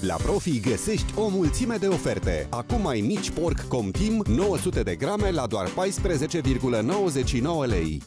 La Profi găsești o mulțime de oferte. Acum ai mici porc Comtim 900 de grame la doar 14,99 lei.